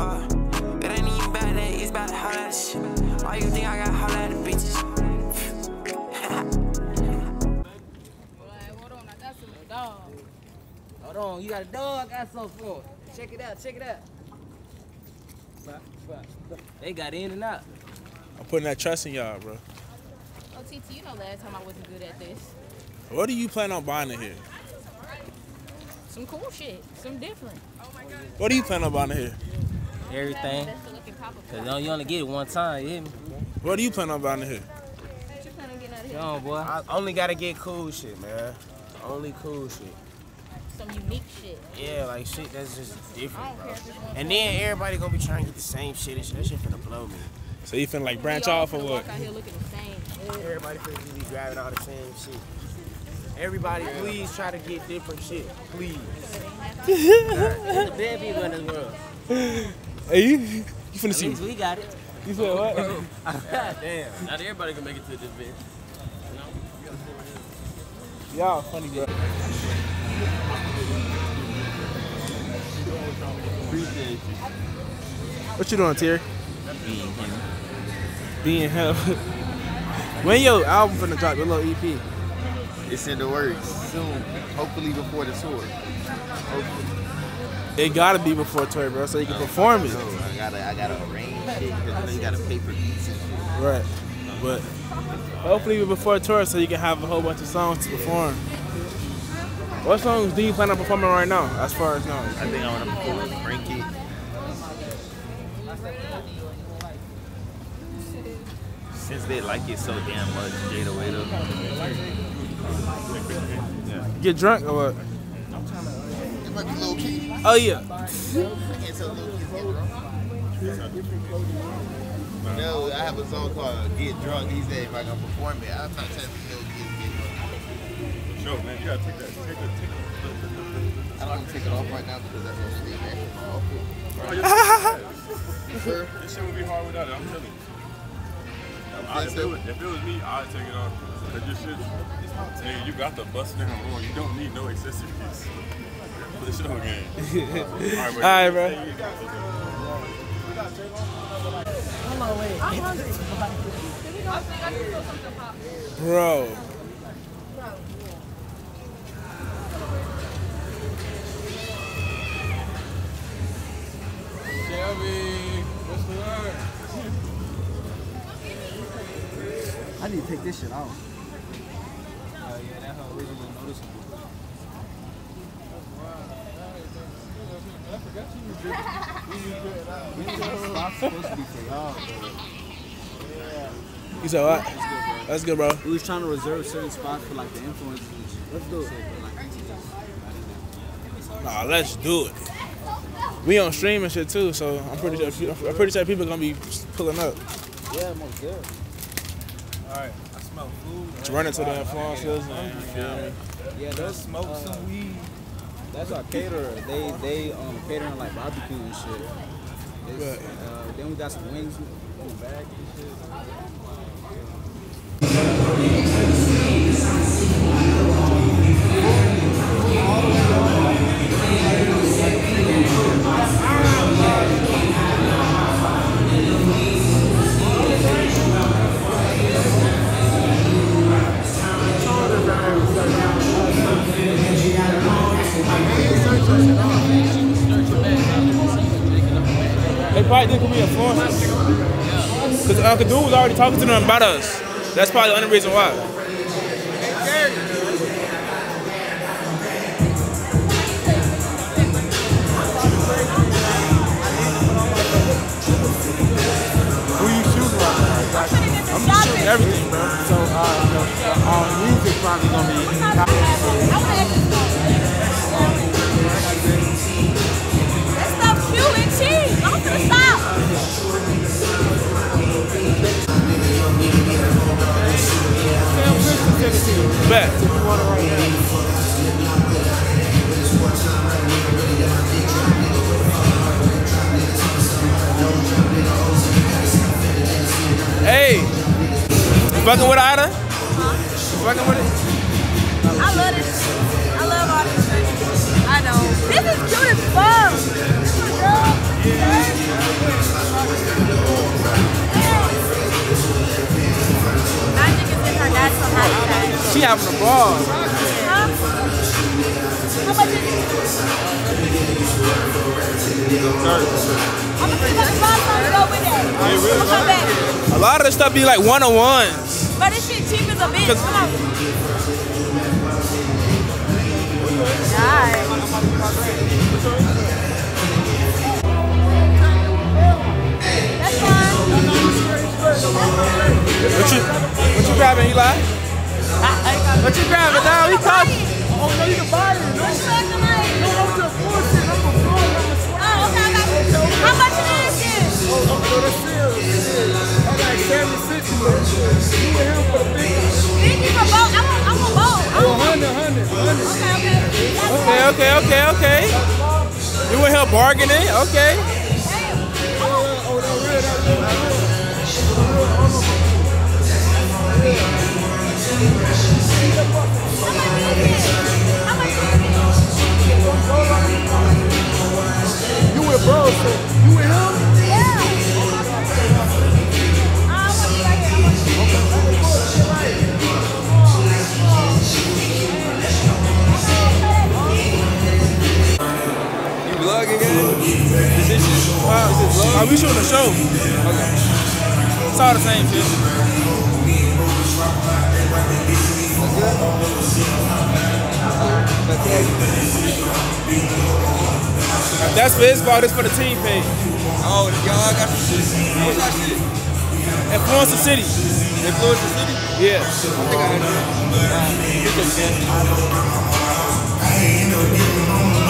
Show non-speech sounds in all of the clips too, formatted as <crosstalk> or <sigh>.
Uh, it ain't even about that, it's about how that shit. Why you think I got holla at the bitches? Hold on, I got some dog. Hold on, you got a dog? I got something for it. Check it out, check it out. They got in and out. I'm putting that trust in y'all, bro. Oh, TT, you know last time I wasn't good at this. What do you plan on buying in here? Some cool shit, some different. What do you plan on buying in here? Everything. That's the looking pop Cause you you only get it one time, you hear me? What do you plan on buying in here? What you plan on getting out of here? Come on, boy. I only gotta get cool shit, man. Only cool shit. Some unique shit. Yeah, like shit that's just different, bro. care if it's one And then everybody gonna be trying to get the same shit and shit. That shit finna blow me. So you finna like branch off or finna what? Out here looking the same. Everybody finna be grabbing all the same shit. Everybody, please try to get different shit, please. There's the bad people in this world. <laughs> Hey, you, you finna At see? least we got it. You said what? <laughs> <laughs> Damn. Not everybody can make it to this bitch. Y'all funny, bro. Appreciate you. What you doing, Terry? Being hell. <laughs> when your album finna drop your little EP? It's in the works soon. Hopefully before the tour. Hopefully. It gotta be before tour, bro, so you can perform it. I gotta I gotta arrange it because you gotta pay for beats and shit. Right. But hopefully before tour, so you can have a whole bunch of songs to perform. What songs do you plan on performing right now, as far as now? I think I wanna perform Crank It. Since they like it so damn much, Jada Waiter. Get drunk or what? It might be low key. Oh yeah. I can't tell little kids get drunk. No, I have a song called Get Drunk. He said if I can perform it, I'm not telling little kids get drunk. Sure, man. You gotta take that. Take that. Take I don't want to take it off right now because that's gonna stay back in my outfit. that. Sir, This shit would be hard without it. I'm telling you. I, if, it was, if it was me, I'd take it off. But your shit, nigga, you got the bust down wrong. You don't need no accessories for the show game. All <laughs> All right, right, bro. Bro. Shelby, what's the word? I need to take this shit off. Oh yeah, that whole original noticeable. Spot's supposed to be for y'all, You said what? That's good, bro. we was trying to reserve certain spots for like the influencers. Let's do it. Nah, let's do it. We on stream and shit too, so I'm pretty sure I'm pretty sure people are gonna be pulling up. Yeah, most good. Alright, I smell food. To run into the influencers and you feel me? Yeah, that's Smoke uh, some weed. That's our caterer. They they um catering like barbecue and shit. Uh, then we got some wings in the back and shit. Already talking to them about us. That's probably the only reason why. Who you shooting right I'm just shooting everything, bro. So uh, the, the um, music probably gonna be. Bet. Hey, fucking with Ida? Huh? Fucking with it? I love it. I love all this shit. I know. This is cute as fuck. This is girl. Yeah. I think in her dad's habitat. She having a ball. How much is it? A lot of the stuff be like one on ones. But this shit cheap as a bitch. Okay, okay, okay, okay. You were help bargaining? Okay. Wow, Are we shooting the show? Okay. It's all the same, shit. That's, for his part, it's for the team page. Oh, y'all got the shit. Influencer City. Influence the city? Yeah. I think I heard it.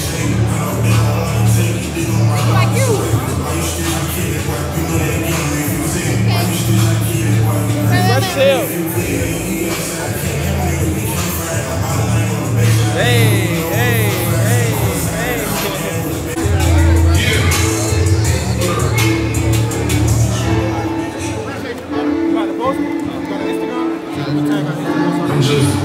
is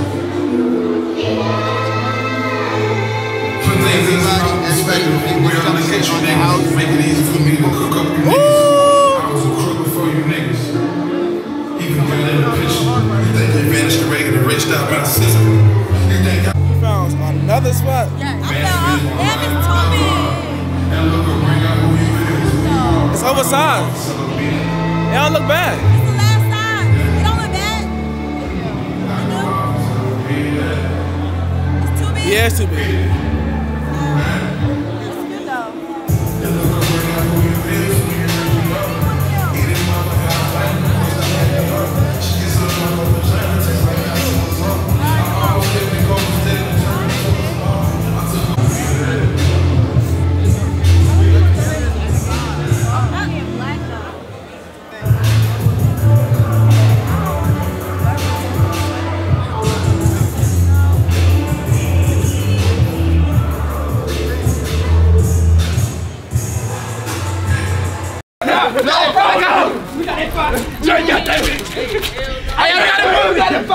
Yes to me.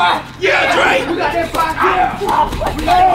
Empire! Yeah, Drake! We got Empire! Yeah! We got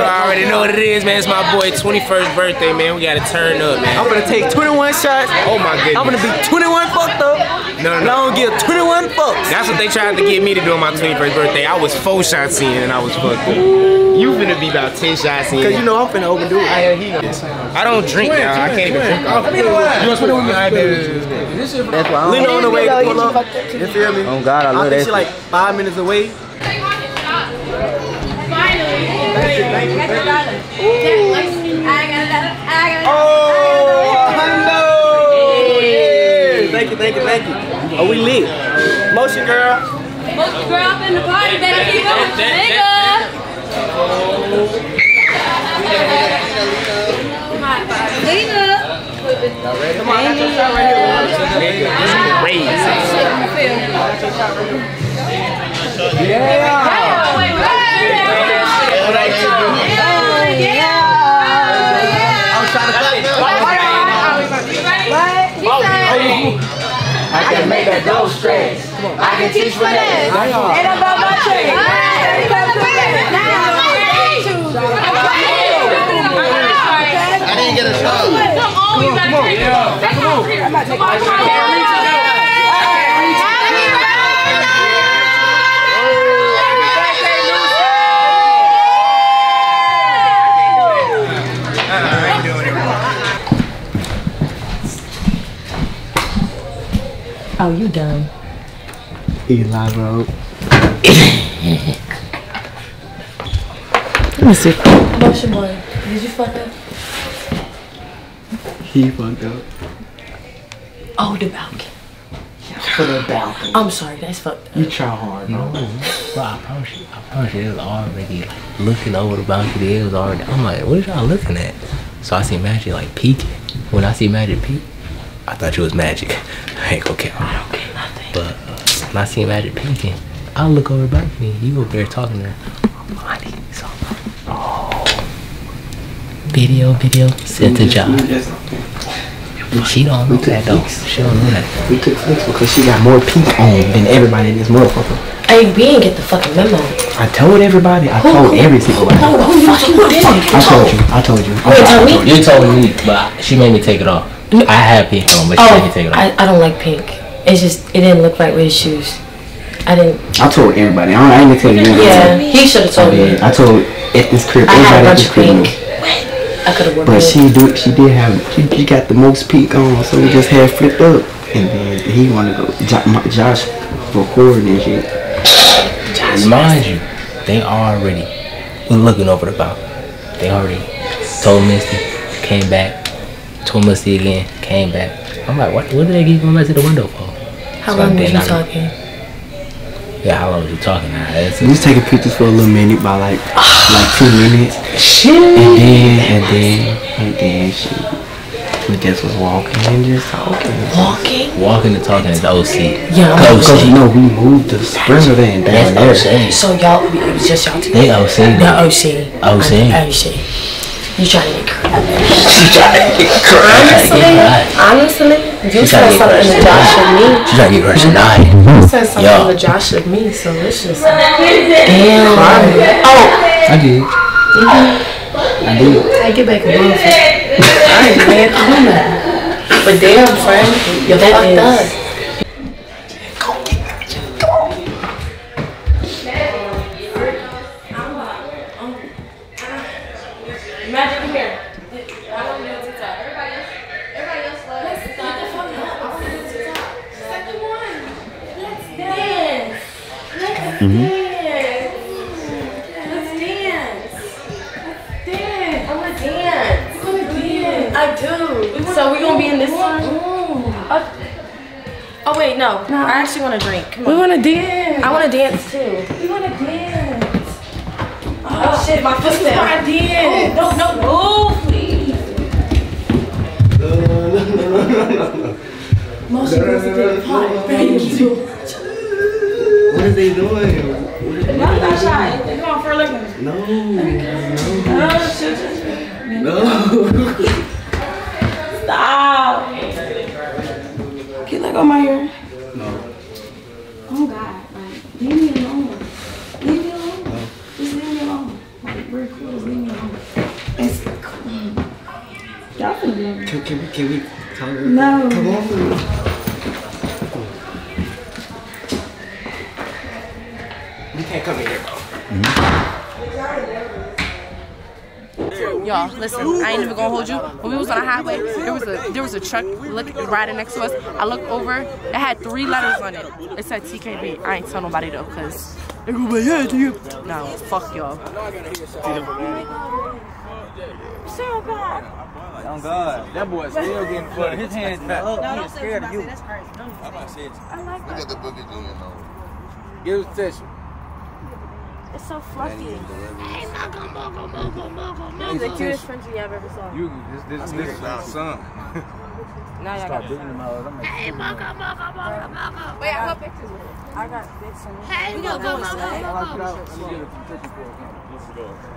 I already know what it is, man. It's my boy 21st birthday, man. We gotta turn up, man. I'm gonna take 21 shots. Oh my goodness. I'm gonna be 21 fucked up. No, And I no. don't give 21 fucks. That's what they tried to get me to do on my 21st birthday. I was four shots in and I was fucked up. You finna be about 10 shots in. Cause you know I'm finna overdo it. Ah, I don't drink now. I can't even drink. You want to split it with me? I do. That's why I'm on the way to pull up. You feel me? Oh God, I love I love think that. she like five minutes away. Oh, Thank you, thank you, thank you. Oh, we lit. Motion, girl. Motion girl up in the party, better keep going. Nigga. Come on, I got your shot right here. I can make a dough stretch. I can teach finesse. And about my trick. I didn't get a shot. Come on, you gotta take it. Come on, come on, come on. Oh, you dumb. Eli, bro. Let me see. Motion boy, did you fuck up? He fucked up. Oh, the balcony. For the balcony. I'm sorry, that's fucked up. You try hard, bro. Bro, I promise you, I promise you, it was already like looking over the balcony. It was already. I'm like, what is y'all looking at? So I see Magic like peeking. When I see Magic peek, I thought you was Magic. I ain't gonna care. I don't care nothing. But uh, when I see Magic peeking, I look over the balcony. You over there talking to her. Monty, so I'm like, oh, video, video, sent to John. She don't know that though. She don't know that. We took flicks because she got more pink on than everybody in this motherfucker. Hey, we didn't get the fucking memo. I told everybody. I told every single body. Who, who, fuck you did I told you. I told you. You ain't tell me? You told me, but she made me take it off. I had pink on, but she oh, made me take it Oh, off. I, I don't like pink. It's just, it didn't look right with his shoes. I didn't, I told everybody. I, don't, I ain't gonna tell you. yeah, he should have I told me. I told at this crib. I had a bunch of pink. knew. I could have worn But pink. she do. She did have. She, she got the most pink on, so we just had flipped up, and then he wanted to go. Jo- my- Josh recording and shit. Mind you, they already were looking over the balcony. They already told Misty, came back, told Misty again, came back. I'm like, what? What did they keep going back to the window for? How So long then was you I- talking? Yeah, how long was you talking? Now? That's We was taking pictures for a little minute, by like like two minutes, Shit. and then and then and then she. We just was walking and just talking. Walking? walking and talking is the OC. Yeah, I'm Cause you know we moved the Sprinter van down there. That's OC. So y'all, it was just y'all two? They OC. The OC. OC. OC. You trying to get crap. She trying to get Honestly, right. honestly, you She said trying to get something to Josh and me. She trying to get crushed tonight. You said something Yo. to Josh and me, so it's just. Damn. Oh. I did. I did. I get back and forth. <laughs> I ain't mad at you. But damn, friend, you're fucked up. Oh wait, no. no. I actually want to drink. Come on. We wanna dance. I want to dance too. We want to dance. Oh shit, my foot's down. I dance. Oh, no, no, move, please. Most girls are doing pot. Thank you. What is they doing? Not that shy. Come on for a look. No. Oh, shit, shit, shit. No. Stop let go my hair? No. Oh God, like leave me alone. Leave me alone. No. Just leave me alone. Like we're cool. Just leave me alone. It's cool. Y'all can, can we can we tell her? No. Come on. Listen, I ain't even gonna hold you. When we was on the highway, there was a there was a truck look, riding next to us. I looked over, it had three letters on it. It said TKB. I ain't tell nobody though, cause they gonna be like, yeah, TKB. No, fuck y'all. Oh God, that boy still getting put <laughs> his hands up. He is scared of you. Look at the boogie doing though. Give us a tissue. It's so fluffy. Hey, He's the cutest Frenchie I've ever saw. You this this this is our son. Now y'all Start got bringing them out. I'm hey, Mocha, Mocha, Mocha, Mocha. Wait, I got pictures with it. I got bits on it. Hey, We gonna go Mocha. Mocha, I'll get a tissue for him. Let's go.